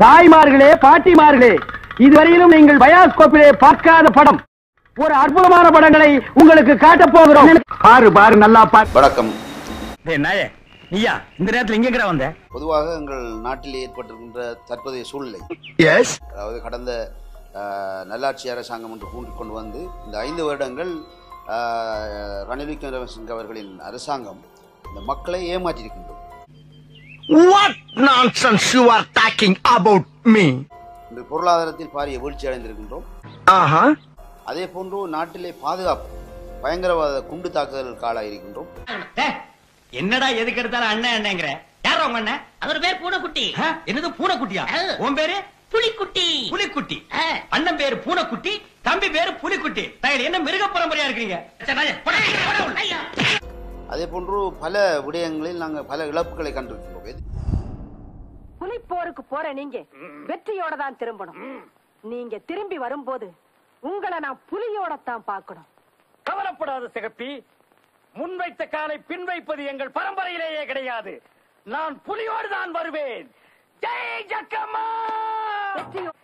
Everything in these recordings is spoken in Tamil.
தாய்மார்களே பாட்டிமார்களே இதுவரையிலும் நீங்கள் பயாஸ்கோப்பிலே பார்க்காத படம். ஒரு அற்புதமான படங்களை உங்களுக்கு காட்டப் போகிறோம். பாரு பாரு நல்லா பாரு. வணக்கம். நாயே நீயா இந்த நேரத்துல இங்க கிட வந்த? பொதுவாக எங்கள் நாட்டில் ஏற்பட்டிருக்கின்ற தற்போதைய சூழ்நிலை. எஸ் அதாவது கடந்த ஆஹ், நல்லாட்சி அரசாங்கம் என்று கூண்டிக் கொண்டு வந்து இந்த ஐந்து வருடங்கள் ஆஹ், ரணில் விக்ரமசிங்க அவர்களின் அரசாங்கம் இந்த மக்களை ஏமாற்றியிருக்கின்றது what nonsense you are talking about me இன்று பொருளாதாரத்தில் பாரிய வீழ்ச்சி அடைந்திருக்கின்றோம். ஆஹா. அதே போன்று நாட்டிலே பாதுகாப்பு பயங்கரவாத குண்டு தாக்குதல் காலாயிருக்கின்றோம். என்னடா எதுக்கு எடுத்தாலும் அண்ணன் அண்ணங்கிற? யார் உங்க அண்ணன் அவர் பேர் பூனைக்குட்டி? என்னது பூனைக்குட்டியா. உன் பேரு? புலிக்குட்டி. புலிக்குட்டி. அண்ணன் பேரு பூனைக்குட்டி தம்பி பேரு புலிக்குட்டி. என்ன மிருக பரம்பரையா இருக்கீங்க அதே போன்று பல விடயங்களில் நாங்கள் பல இழப்புகளை கண்டிருக்கின்றோம். எது- புலிப்போருக்கு போற நீங்க வெற்றியோட தான் திரும்பணும். நீங்க திரும்பி வரும்போது உங்களை நான் புலியோட தான் பார்க்கணும். கவலைப்படாத சிகப்பி முன்வைத்த காலை பின் வைப்பது எங்கள் பரம்பரையிலேயே கிடையாது. நான் புலியோடு தான் வருவேன். ஜெய் ஜக்கம்மா!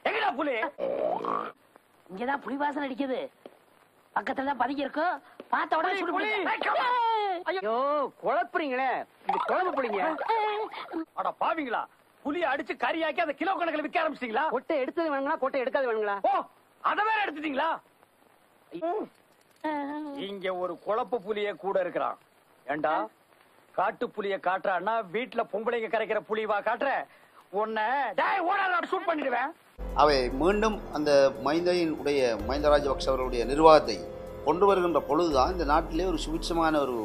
எங்கடா புலி? இங்கதான் புலி வாசனை அடிக்குது. பக்கத்துல தான் பதுங்கி இருக்கும். பார்த்த உடனே ஐயோ. குழப்புறீங்களே. இது குழம்பு புளிங்க அட பாவிங்களா? புலிய அடிச்சு கறியாக்கி அதை கிலோ கணக்குல விற்க ஆரம்பிச்சிட்டீங்களா? கொட்டை எடுத்தது வேணுங்களா? கொட்டை எடுக்காது வேணுங்களா? ஓ அத வேற எடுத்துட்டீங்களா? இங்க ஒரு குழப்ப புலிய கூட இருக்கிறான். ஏண்டா? காட்டு புலிய காட்டுறான்னா வீட்டுல பொம்பளைங்க கரைக்கிற புலிவா காட்டுற. உன்னை டேய் ஓடாத ஷூட் பண்ணிடுவேன். அவை மீண்டும் அந்த மைந்தையின் உடைய ராஜபக்ஷ அவர்களுடைய நிர்வாகத்தை கொண்டு வருகின்ற பொழுதுதான் இந்த நாட்டிலே ஒரு சுபிட்சமான ஒரு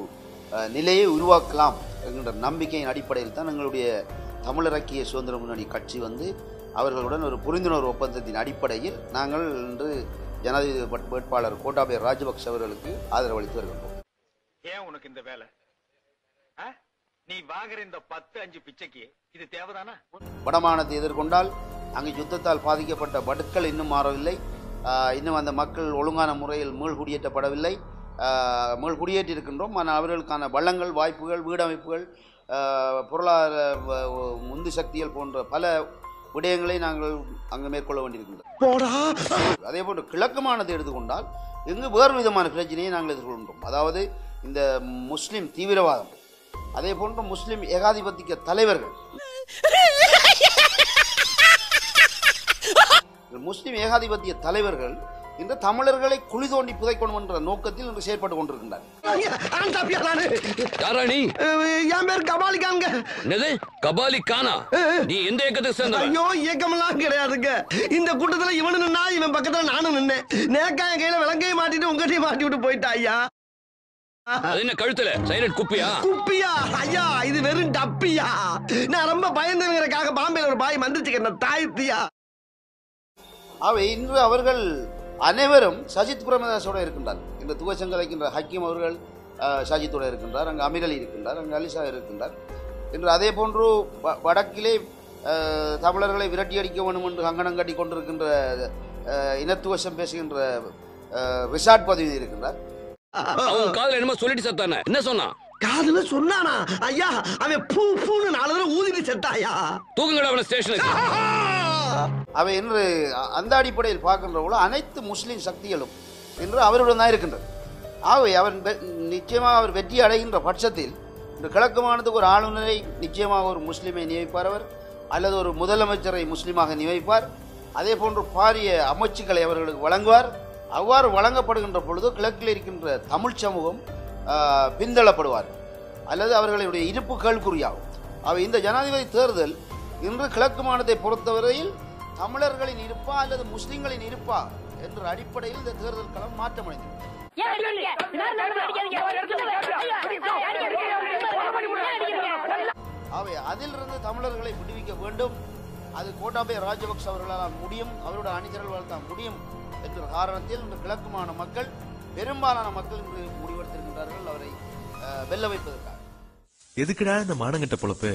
நிலையை உருவாக்கலாம் என்கின்ற நம்பிக்கையின் அடிப்படையில் தான் எங்களுடைய தமிழரக்கிய சுதந்திர முன்னணி கட்சி வந்து அவர்களுடன் ஒரு புரிந்துணர்வு ஒப்பந்தத்தின் அடிப்படையில் நாங்கள் இன்று ஜனாதிபதி வேட்- வேட்பாளர் கோட்டாபய ராஜபக்ஷ அவர்களுக்கு ஆதரவு அளித்து வருகின்றோம். ஏன் உனக்கு இந்த வேலை? நீ வாங்குற இந்த பத்து அஞ்சு பிச்சைக்கு இது தேவைதானா? வடமானத்தை எதிர்கொண்டால் அங்கு யுத்தத்தால் பாதிக்கப்பட்ட வடுக்கள் இன்னும் மாறவில்லை. இன்னும் அந்த மக்கள் ஒழுங்கான முறையில் மீள்குடியேற்றப்படவில்லை. ஆஹ் மீள்குடியேற்றி இருக்கின்றோம் ஆனால் அவர்களுக்கான வளங்கள் வாய்ப்புகள் வீடமைப்புகள் பொருளாதார உந்து சக்திகள் போன்ற பல விடயங்களை நாங்கள் அங்கு மேற்கொள்ள வேண்டியிருக்கின்றோம் அதே போன்று கிழக்கு மாநிலத்தை எடுத்துக்கொண்டால் இங்கு வேறு விதமான பிரச்சனையை நாங்கள் எதிர்கொள்கின்றோம். அதாவது இந்த முஸ்லிம் தீவிரவாதம். அதே போன்று முஸ்லிம் ஏகாதிபத்திய தலைவர்கள். முஸ்லிம் ஏகாதிபத்திய தலைவர்கள் இன்று தமிழர்களை குழி தோண்டி புதைக்கணும் என்ற நோக்கத்தில் இன்று செயற்பட்டு என்னது? கபாலி கானா நீ எந்த இயக்கத்துக்கு சேர்ந்தவன்? ஐயோ இயக்கமெல்லாம் கிடையாதுங்க. இந்த கூட்டத்துல இவனு நின்னா இவன் பக்கத்துல நானும் நின்னேன். நேக்கா என் கையில விளங்கையை மாட்டிட்டு உங்ககிட்டயும் மாட்டி விட்டு போயிட்டா ஐயா? அது என்ன கழுத்துல? சைலட் குப்பியா? குப்பியா? ஐயா இது வெறும் டப்பியா? நான் ரொம்ப பயந்தவங்கிறக்காக பாம்பேல ஒரு பாய் மந்திரிச்சுக்கிறேன் தாய்த்தியா அவை இன்று அவர்கள் அனைவரும் சஜித் பிரேமதாஸோட இருக்கின்றார். இன்று துவசங்க வைக்கின்ற ஹக்கீம் அவர்கள் அஹ், சஜித்தோட இருக்கின்றார் அங்கு அமீர் அலி இருக்கின்றார் அங்கு அலிஷா இருக்கின்றார். இன்று அதே போன்று வ- வடக்கிலே தமிழர்களை விரட்டி அடிக்க வேண்டும் என்று கங்கணம் கட்டி கொண்டிருக்கின்ற இனத்துவசம் பேசுகின்ற ரிஷாட் பதவி இருக்கின்றார். அவன் காதுல என்னமோ சொல்லிட்டு சத்தானே. என்ன சொன்னான்? காதுல சொன்னானா? ஐயா அவன் பூ பூன்னு நாலு தடவை ஊதிட்டு செத்தாயா? தூக்குங்கடா அவன ஸ்டேஷனுக்கு அவை இன்று அந்த அடிப்படையில் பார்க்கின்றவங்களோ அனைத்து முஸ்லீம் சக்திகளும் இன்று அவருடன் தான் இருக்கின்றது. ஆகவே அவர் வெ- நிச்சயமாக அவர் வெற்றி அடைகின்ற பட்சத்தில் இந்த கிழக்கு மாநிலத்துக்கு ஒரு ஆளுநரை நிச்சயமாக ஒரு முஸ்லீமை நியமிப்பார் அவர் அல்லது ஒரு முதலமைச்சரை முஸ்லீமாக நியமிப்பார். அதே போன்று பாரிய அமைச்சுக்களை அவர்களுக்கு வழங்குவார். அவ்வாறு வழங்கப்படுகின்ற பொழுது கிழக்கில் இருக்கின்ற தமிழ் சமூகம் ஆ, பின்தள்ளப்படுவார் அல்லது அவர்களுடைய இருப்பு கேள்குறியாகும் அவை இந்த ஜனாதிபதி தேர்தல் இன்று கிழக்கு மாநிலத்தை பொறுத்தவரையில் தமிழர்களின் இருப்பா அல்லது முஸ்லிம்களின் இருப்பா என்ற அடிப்படையில் இந்த தேர்தல் களம் மாற்றமடைந்தது? அவை அதிலிருந்து தமிழர்களை விடுவிக்க வேண்டும். அது கோட்டாபய ராஜபக்ஷ அவர்களால் முடியும். அவருடைய அணிதிரள்களால் தான் முடியும் என்ற காரணத்தில் இந்த கிழக்கு மாநில மக்கள் பெரும்பாலான மக்கள் இன்று முடிவெடுத்திருக்கின்றார்கள். அவரை அஹ், வெல்ல வைப்பதற்காக. எதுக்குடா இந்த மானங்கட்ட பொழப்பு?